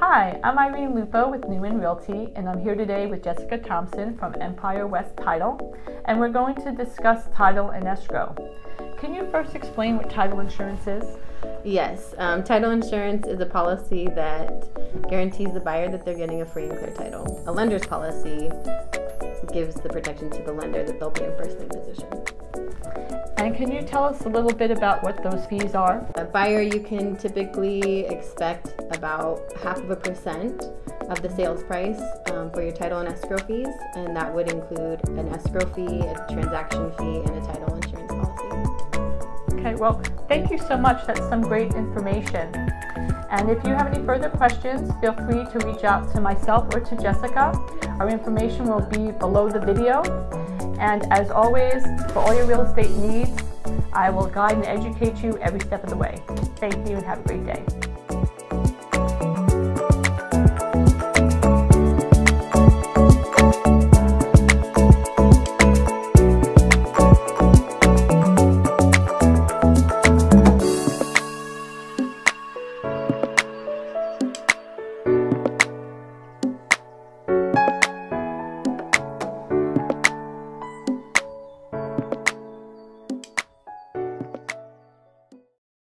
Hi, I'm Irene Lupo with Newman Realty, and I'm here today with Jessica Thompson from Empire West Title, and we're going to discuss title and escrow. Can you first explain what title insurance is? Yes, um, title insurance is a policy that guarantees the buyer that they're getting a free and clear title. A lender's policy gives the protection to the lender that they'll be in first lien position. And can you tell us a little bit about what those fees are? A buyer, you can typically expect about half of a percent of the sales price um, for your title and escrow fees, and that would include an escrow fee, a transaction fee, and a title insurance policy. Okay, well, thank you so much. That's some great information. And if you have any further questions, feel free to reach out to myself or to Jessica. Our information will be below the video. And as always, for all your real estate needs, I will guide and educate you every step of the way. Thank you and have a great day.